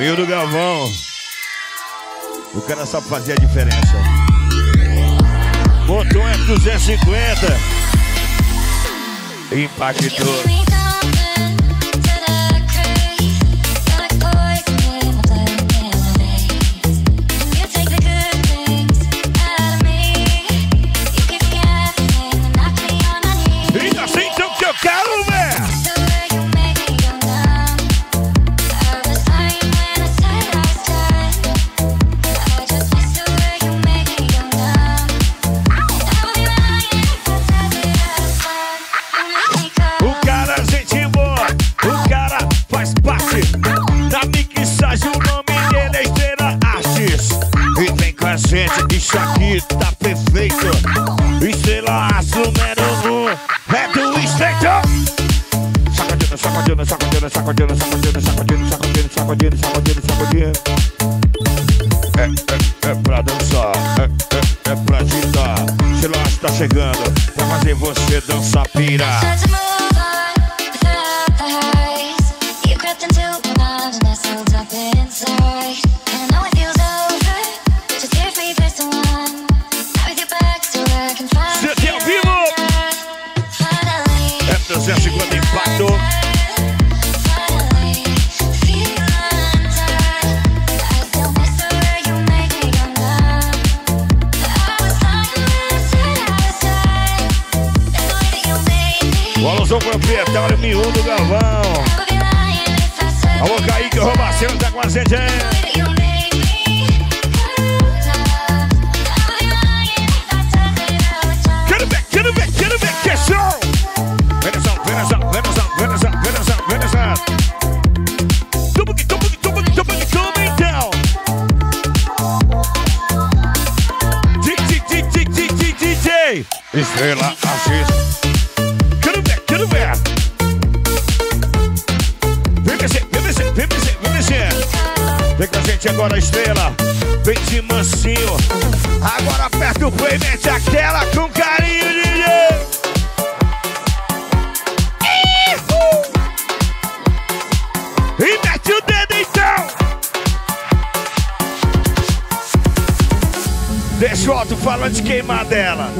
Veio do Galvão. O cara sabe fazer a diferença. Botou F250. Impactou. bate. Na mixagem o nome dele é Estrela Artes. E vem com a gente, isso aqui tá perfeito. Estrela Artes número 1 um, é do Estreito. Sacodindo, sacodindo, sacodindo, sacodindo, sacodindo, sacodindo, sacodindo, sacodindo, sacodindo, sacodindo É, é, é pra dançar, é, é, é pra agitar. Estrela tá chegando. Pra fazer você dançar pira. Tá proprietário Miúdo Galvão. Henrique, o Robaceiro tá com a gente aí. Estrela Assis. Quero ver, quero ver. agora a estrela. Vem de mansinho. Agora aperta o play, mete aquela com carinho, DJ. Ihu! E mete o dedo então. Deixa o alto falante queimar dela.